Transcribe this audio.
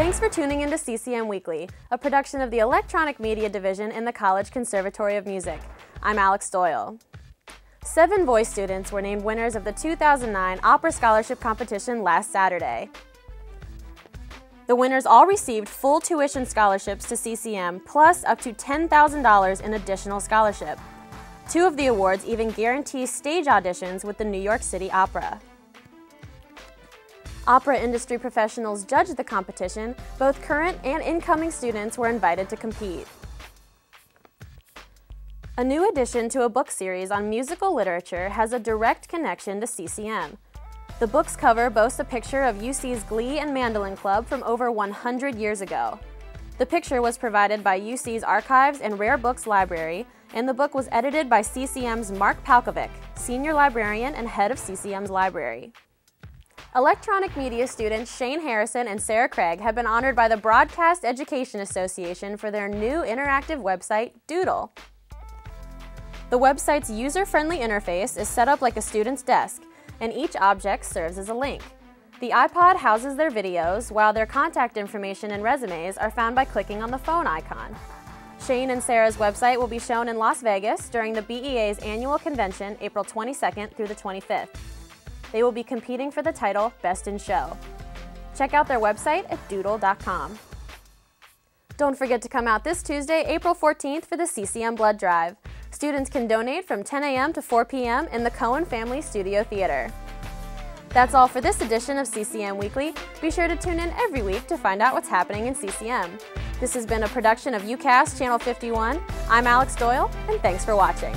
Thanks for tuning into CCM Weekly, a production of the Electronic Media Division in the College Conservatory of Music. I'm Alex Doyle. Seven voice students were named winners of the 2009 Opera Scholarship Competition last Saturday. The winners all received full tuition scholarships to CCM, plus up to $10,000 in additional scholarship. Two of the awards even guarantee stage auditions with the New York City Opera. Opera industry professionals judged the competition. Both current and incoming students were invited to compete. A new addition to a book series on musical literature has a direct connection to CCM. The book's cover boasts a picture of UC's Glee and Mandolin Club from over 100 years ago. The picture was provided by UC's Archives and Rare Books Library, and the book was edited by CCM's Mark Palkovic, Senior Librarian and Head of CCM's Library. Electronic media students Shane Harrison and Sarah Craig have been honored by the Broadcast Education Association for their new interactive website, Doodle. The website's user-friendly interface is set up like a student's desk, and each object serves as a link. The iPod houses their videos, while their contact information and resumes are found by clicking on the phone icon. Shane and Sarah's website will be shown in Las Vegas during the BEA's annual convention April 22nd through the 25th. They will be competing for the title Best in Show. Check out their website at doodle.com. Don't forget to come out this Tuesday, April 14th for the CCM Blood Drive. Students can donate from 10 a.m. to 4 p.m. in the Cohen Family Studio Theater. That's all for this edition of CCM Weekly. Be sure to tune in every week to find out what's happening in CCM. This has been a production of UCAST Channel 51. I'm Alex Doyle, and thanks for watching.